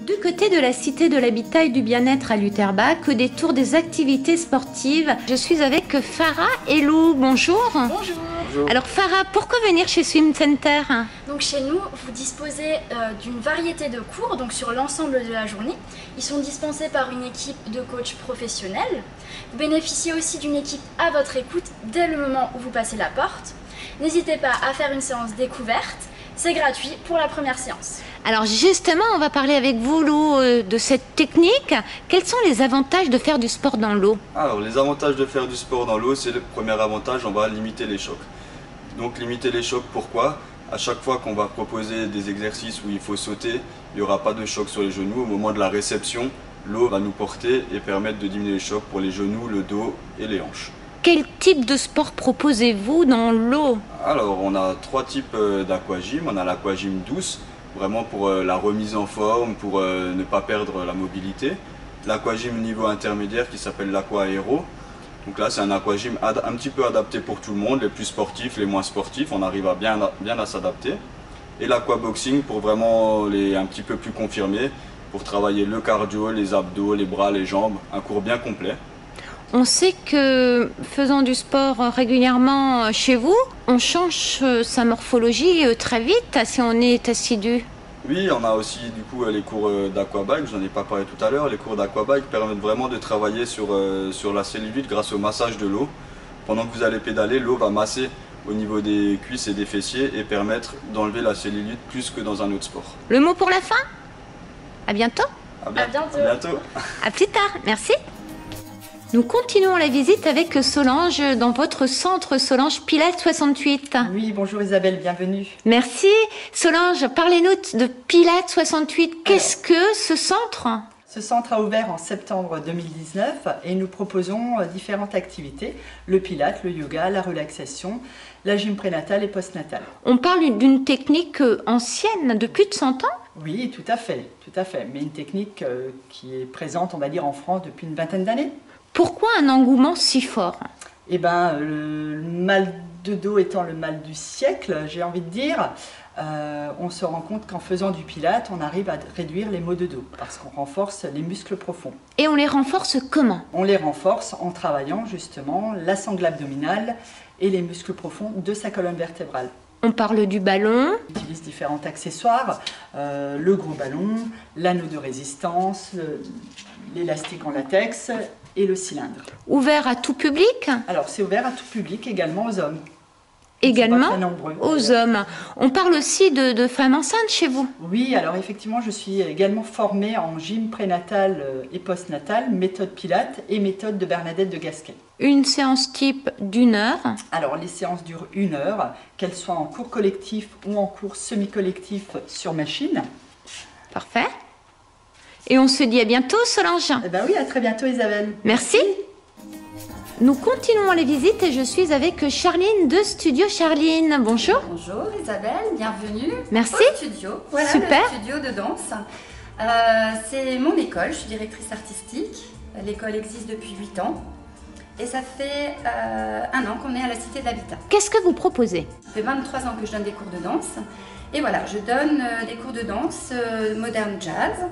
Du côté de la Cité de l'Habitat et du Bien-être à Lutherbach, au détour des activités sportives, je suis avec Farah et Lou. Bonjour. Bonjour. Alors Farah, pourquoi venir chez Swim Center? Donc chez nous, vous disposez euh, d'une variété de cours donc sur l'ensemble de la journée. Ils sont dispensés par une équipe de coachs professionnels. Vous bénéficiez aussi d'une équipe à votre écoute dès le moment où vous passez la porte. N'hésitez pas à faire une séance découverte. C'est gratuit pour la première séance. Alors justement, on va parler avec vous, Lou, euh, de cette technique. Quels sont les avantages de faire du sport dans l'eau Alors, les avantages de faire du sport dans l'eau, c'est le premier avantage, on va limiter les chocs. Donc, limiter les chocs, pourquoi? À chaque fois qu'on va proposer des exercices où il faut sauter, il n'y aura pas de choc sur les genoux. Au moment de la réception, l'eau va nous porter et permettre de diminuer les chocs pour les genoux, le dos et les hanches. Quel type de sport proposez-vous dans l'eau? Alors, on a trois types euh, d'aquagym. On a l'aquagym douce, vraiment pour euh, la remise en forme, pour euh, ne pas perdre la mobilité. L'aquagym niveau intermédiaire qui s'appelle l'aqua. Donc là, c'est un aquagym un petit peu adapté pour tout le monde, les plus sportifs, les moins sportifs. On arrive à bien, bien à s'adapter. Et l'aquaboxing pour vraiment les un petit peu plus confirmés, pour travailler le cardio, les abdos, les bras, les jambes. Un cours bien complet. On sait que faisant du sport régulièrement chez vous, on change euh, sa morphologie euh, très vite si on est assidu. Oui, on a aussi du coup euh, les cours d'aquabike, je n'en ai pas parlé tout à l'heure. Les cours d'aquabike permettent vraiment de travailler sur, euh, sur la cellulite grâce au massage de l'eau. Pendant que vous allez pédaler, l'eau va masser au niveau des cuisses et des fessiers et permettre d'enlever la cellulite plus que dans un autre sport. Le mot pour la fin? À bientôt À, bien- À bientôt. à bientôt. À plus tard, merci. Nous continuons la visite avec Solange dans votre centre Solange Pilates 68. Oui, bonjour Isabelle, bienvenue. Merci. Solange, parlez-nous de Pilates 68. Qu'est-ce que ce centre? Ce centre a ouvert en septembre 2019 et nous proposons différentes activités, le pilate, le yoga, la relaxation, la gym prénatale et postnatale. On parle d'une technique ancienne, de plus de 100 ans? Oui, tout à fait, tout à fait, mais une technique euh, qui est présente, on va dire, en France depuis une vingtaine d'années. Pourquoi un engouement si fort Eh ben, le mal de dos étant le mal du siècle, j'ai envie de dire, euh, on se rend compte qu'en faisant du pilate, on arrive à réduire les maux de dos parce qu'on renforce les muscles profonds. Et on les renforce comment On les renforce en travaillant justement la sangle abdominale et les muscles profonds de sa colonne vertébrale. On parle du ballon, On utilise différents accessoires, euh, le gros ballon, l'anneau de résistance, l'élastique en latex et le cylindre. ouvert à tout public, Alors c'est ouvert à tout public, également aux hommes. Également nombreux, aux hommes. On parle aussi de, de femmes enceintes chez vous. Oui, alors effectivement, je suis également formée en gym prénatal euh, et postnatal, méthode Pilate et méthode de Bernadette de Gasquet. Une séance type d'une heure. Alors les séances durent une heure, qu'elles soient en cours collectif ou en cours semi-collectif sur machine. Parfait. Et on se dit à bientôt, Solange. Eh ben oui, à très bientôt Isabelle. Merci. Nous continuons les visites et je suis avec Charline de Studio Charline. Bonjour. Bonjour Isabelle, bienvenue Merci. au studio. Voilà Super. le studio de danse. Euh, c'est mon école, je suis directrice artistique. L'école existe depuis 8 ans et ça fait euh, un an qu'on est à la Cité de l'Habitat. Qu'est-ce que vous proposez? Ça fait 23 ans que je donne des cours de danse. Et voilà, je donne euh, des cours de danse euh, moderne jazz,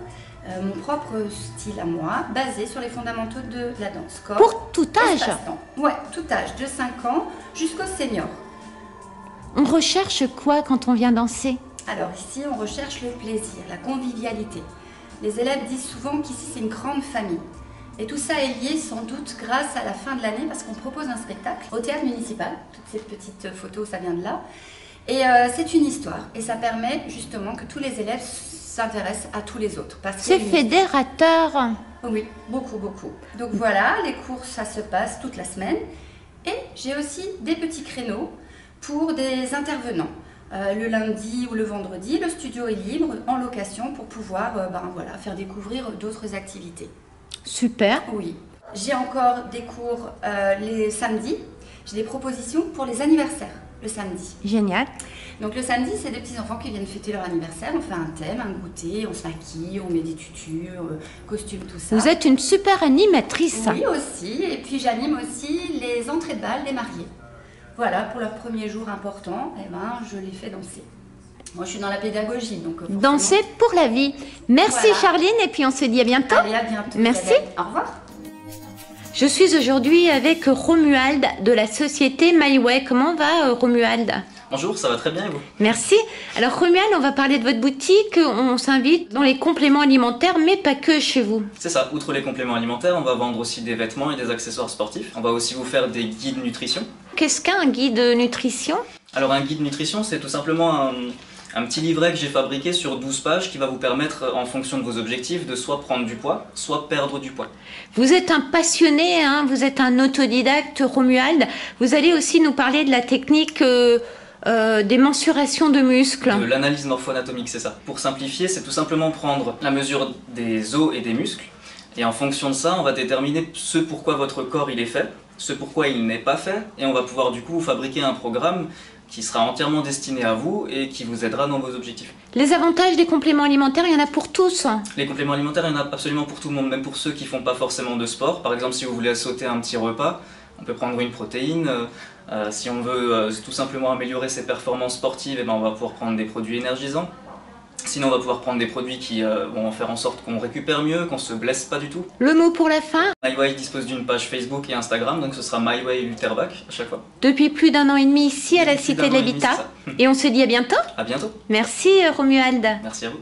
euh, mon propre style à moi, basé sur les fondamentaux de la danse. Corps, Pour tout âge. Ouais, tout âge, de 5 ans jusqu'au senior. On recherche quoi quand on vient danser? Alors ici, on recherche le plaisir, la convivialité. Les élèves disent souvent qu'ici, c'est une grande famille. Et tout ça est lié sans doute grâce à la fin de l'année parce qu'on propose un spectacle au théâtre municipal. Toutes ces petites photos, ça vient de là. Et euh, c'est une histoire. Et ça permet justement que tous les élèves s'intéressent à tous les autres. C'est fédérateur. oui, beaucoup, beaucoup. Donc voilà, les cours, ça se passe toute la semaine. Et j'ai aussi des petits créneaux pour des intervenants. Euh, le lundi ou le vendredi, le studio est libre en location pour pouvoir euh, ben, voilà, faire découvrir d'autres activités. Super. Oui. J'ai encore des cours euh, les samedis. J'ai des propositions pour les anniversaires le samedi. Génial. Donc le samedi, c'est des petits enfants qui viennent fêter leur anniversaire. On fait un thème, un goûter, on se maquille, on met des tutus, euh, costumes, tout ça. Vous êtes une super animatrice. Oui, aussi. Et puis j'anime aussi les entrées de bal des mariés. Voilà, pour leur premier jour important, eh ben, je les fais danser. Moi, je suis dans la pédagogie, donc. euh, forcément- Danser pour la vie. Merci Voilà. Charline et puis on se dit à bientôt. Allez, à bientôt. Merci. Au revoir. Je suis aujourd'hui avec Romuald de la société MyWay. Comment va euh, Romuald? Bonjour, ça va très bien et vous Merci. Alors Romuald, on va parler de votre boutique. On s'invite dans les compléments alimentaires, mais pas que chez vous. C'est ça, outre les compléments alimentaires, on va vendre aussi des vêtements et des accessoires sportifs. On va aussi vous faire des guides nutrition. Qu'est-ce qu'un guide nutrition? Alors un guide nutrition, c'est tout simplement un, un petit livret que j'ai fabriqué sur 12 pages qui va vous permettre, en fonction de vos objectifs, de soit prendre du poids, soit perdre du poids. Vous êtes un passionné, hein, vous êtes un autodidacte, Romuald. Vous allez aussi nous parler de la technique euh, euh, des mensurations de muscles. De l'analyse morpho-anatomique, c'est ça. Pour simplifier, c'est tout simplement prendre la mesure des os et des muscles. Et en fonction de ça, on va déterminer ce pourquoi votre corps il est fait, ce pourquoi il n'est pas fait. Et on va pouvoir du coup fabriquer un programme qui sera entièrement destiné à vous et qui vous aidera dans vos objectifs. Les avantages des compléments alimentaires, il y en a pour tous. Les compléments alimentaires, il y en a absolument pour tout le monde, même pour ceux qui font pas forcément de sport. Par exemple, si vous voulez sauter un petit repas, on peut prendre une protéine. Euh, si on veut euh, tout simplement améliorer ses performances sportives, eh ben, on va pouvoir prendre des produits énergisants. Sinon, on va pouvoir prendre des produits qui euh, vont faire en sorte qu'on récupère mieux, qu'on se blesse pas du tout. Le mot pour la fin? MyWay dispose d'une page Facebook et Instagram, donc ce sera MyWay Lutterbach à chaque fois. Depuis plus d'un an et demi ici à la Depuis Cité de l'Habitat. Et on se dit à bientôt. À bientôt, Merci Romuald. merci à vous.